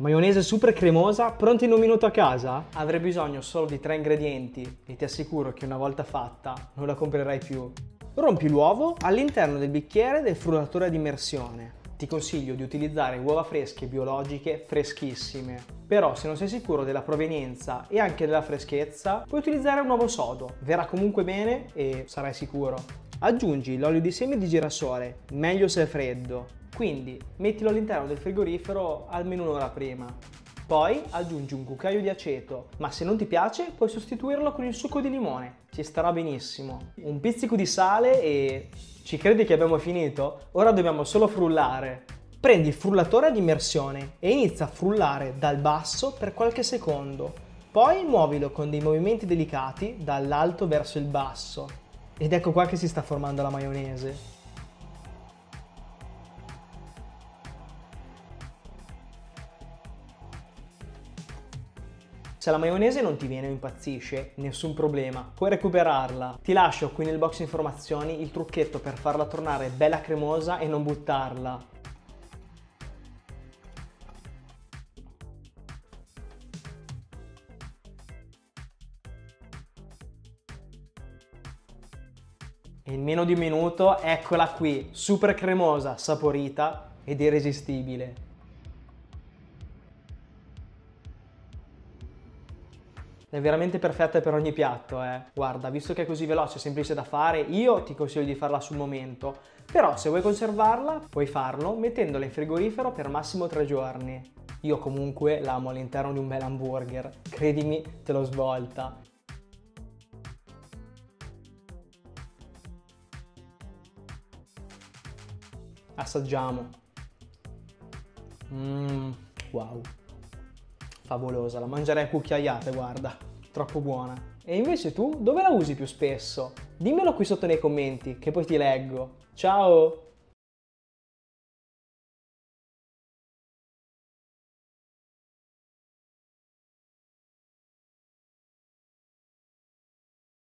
Maionese super cremosa, pronta in un minuto a casa? Avrei bisogno solo di tre ingredienti e ti assicuro che una volta fatta non la comprerai più. Rompi l'uovo all'interno del bicchiere del frullatore ad immersione. Ti consiglio di utilizzare uova fresche biologiche freschissime. Però se non sei sicuro della provenienza e anche della freschezza, puoi utilizzare un uovo sodo. Verrà comunque bene e sarai sicuro. Aggiungi l'olio di semi di girasole, meglio se è freddo, quindi mettilo all'interno del frigorifero almeno un'ora prima. Poi aggiungi un cucchiaio di aceto, ma se non ti piace puoi sostituirlo con il succo di limone, ci starà benissimo. Un pizzico di sale e... ci credi che abbiamo finito? Ora dobbiamo solo frullare. Prendi il frullatore ad immersione e inizia a frullare dal basso per qualche secondo. Poi muovilo con dei movimenti delicati dall'alto verso il basso. Ed ecco qua che si sta formando la maionese. Se la maionese non ti viene o impazzisce, nessun problema, puoi recuperarla. Ti lascio qui nel box informazioni il trucchetto per farla tornare bella cremosa e non buttarla. In meno di un minuto eccola qui, super cremosa, saporita ed irresistibile. È veramente perfetta per ogni piatto, eh. Guarda, visto che è così veloce e semplice da fare, io ti consiglio di farla sul momento. Però se vuoi conservarla, puoi farlo mettendola in frigorifero per massimo tre giorni. Io comunque l'amo all'interno di un bel hamburger, credimi, te lo svolta. Assaggiamo. Mmm, wow favolosa, la mangerei a cucchiaiate, guarda, troppo buona. E invece tu dove la usi più spesso? Dimmelo qui sotto nei commenti, che poi ti leggo. Ciao!